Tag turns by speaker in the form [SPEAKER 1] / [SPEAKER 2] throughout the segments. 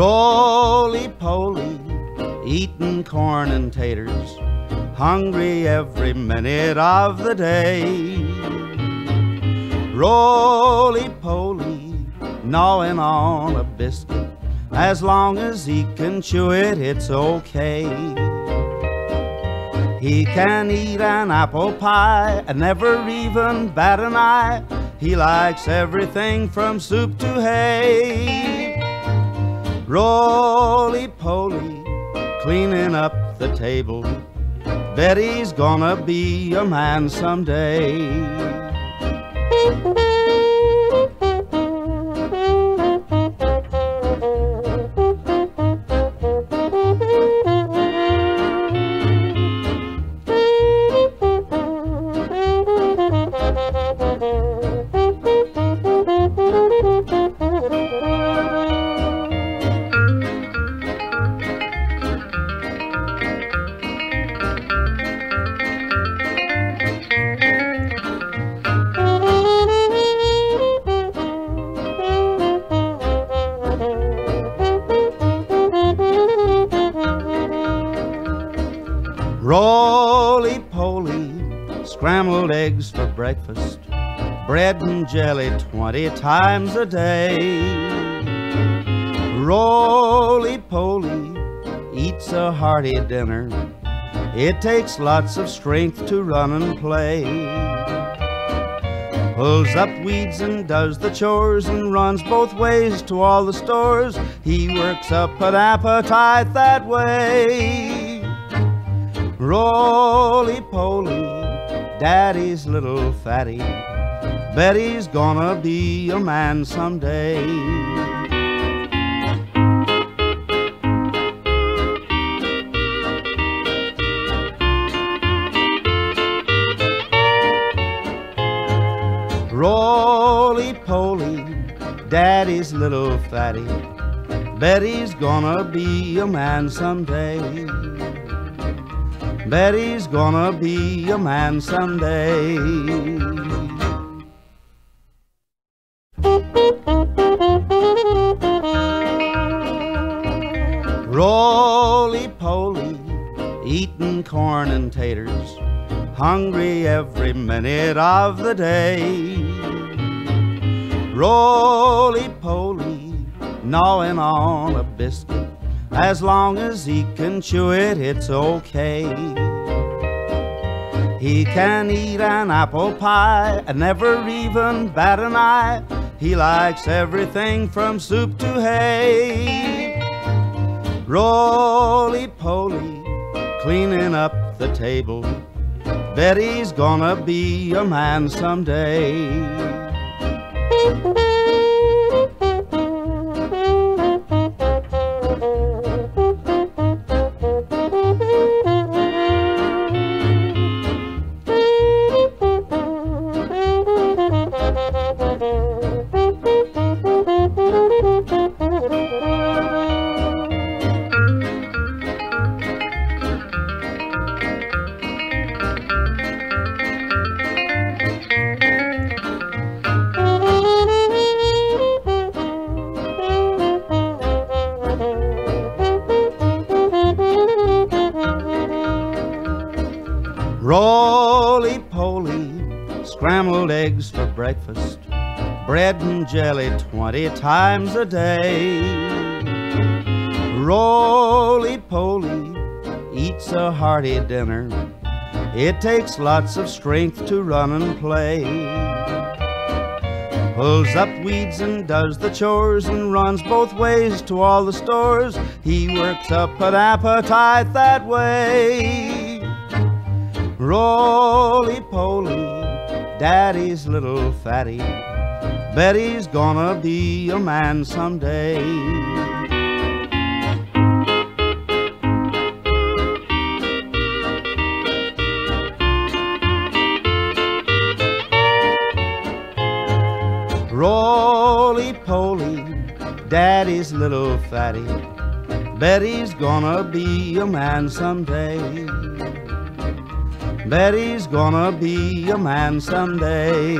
[SPEAKER 1] Roly-poly, eating corn and taters, hungry every minute of the day. Roly-poly, gnawing on a biscuit, as long as he can chew it, it's okay. He can eat an apple pie and never even bat an eye. He likes everything from soup to hay. Roly-poly, cleaning up the table. Betty's gonna be a man someday. Breakfast, bread and jelly twenty times a day. Roly-poly eats a hearty dinner. It takes lots of strength to run and play. Pulls up weeds and does the chores and runs both ways to all the stores. He works up an appetite that way. Roly-poly, daddy's little fatty. Bet he's gonna be a man someday. Roly-poly, daddy's little fatty. Bet he's gonna be a man someday. Bet he's gonna be a man someday. Roly-poly, eating corn and taters, hungry every minute of the day. Roly-poly, gnawing on a biscuit, as long as he can chew it, it's okay. He can eat an apple pie and never even bat an eye. He likes everything from soup to hay. Roly-poly, cleaning up the table. Betty's gonna be a man someday. Scrambled eggs for breakfast, bread and jelly twenty times a day. Roly-poly eats a hearty dinner. It takes lots of strength to run and play. Pulls up weeds and does the chores and runs both ways to all the stores. He works up an appetite that way. Roly-poly, daddy's little fatty. Bet he's gonna be a man someday. Roly-poly, daddy's little fatty. Bet he's gonna be a man someday. Betty's gonna be a man someday.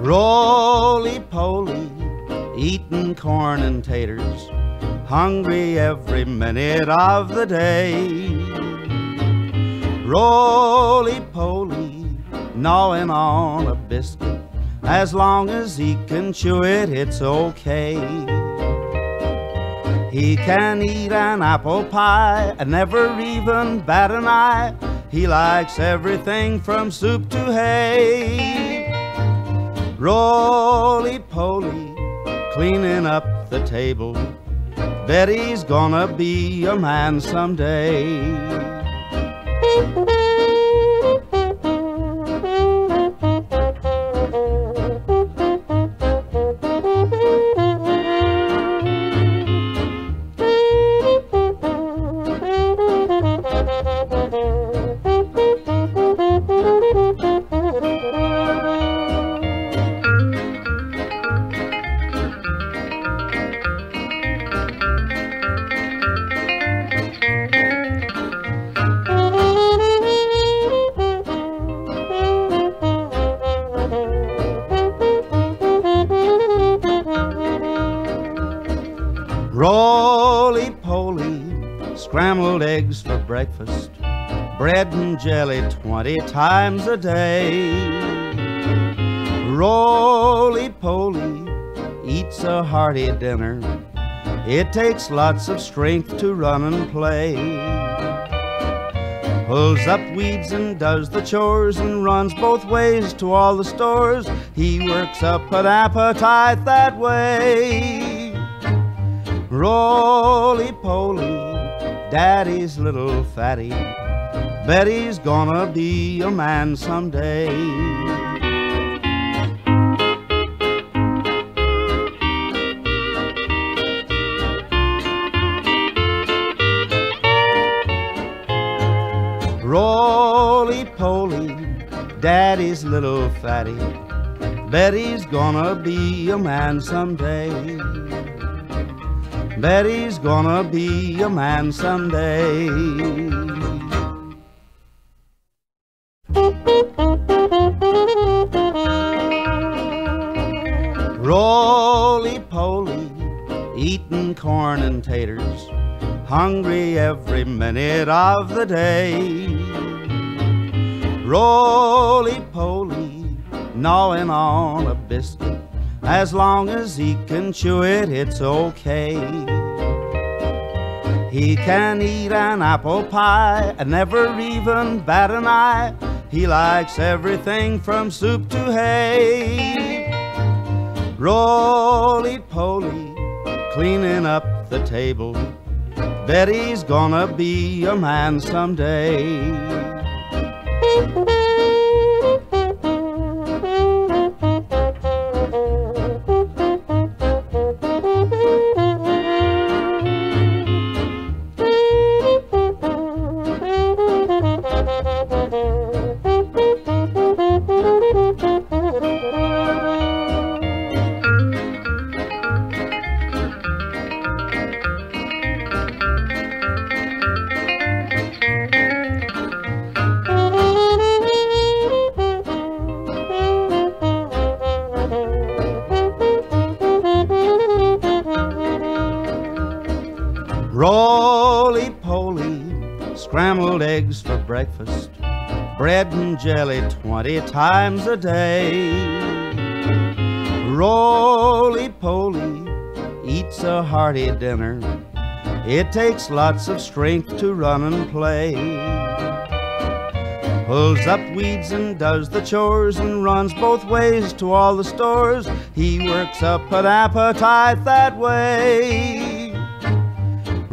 [SPEAKER 1] Roly poly, eating corn and taters, hungry every minute of the day. Roly poly, gnawing on a biscuit as long as he can chew it, it's okay. He can eat an apple pie and never even bat an eye. He likes everything from soup to hay. Roly-poly, cleaning up the table. Betty's gonna be a man someday. Breakfast, bread and jelly twenty times a day. Roly-poly eats a hearty dinner. It takes lots of strength to run and play. Pulls up weeds and does the chores and runs both ways to all the stores. He works up an appetite that way. Roly-poly, daddy's little fatty. Betty's gonna be a man someday. Roly-poly, daddy's little fatty. Betty's gonna be a man someday. Betty's gonna be a man someday. Roly-poly, eating corn and taters, hungry every minute of the day. Roly-poly, gnawing on a biscuit, as long as he can chew it, it's okay. He can eat an apple pie and never even bat an eye. He likes everything from soup to hay. Roly-poly, cleaning up the table. Betty's gonna be a man someday. Roly-poly, scrambled eggs for breakfast, bread and jelly twenty times a day. Roly-poly eats a hearty dinner. It takes lots of strength to run and play. Pulls up weeds and does the chores and runs both ways to all the stores. He works up an appetite that way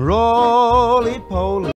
[SPEAKER 1] roly-poly.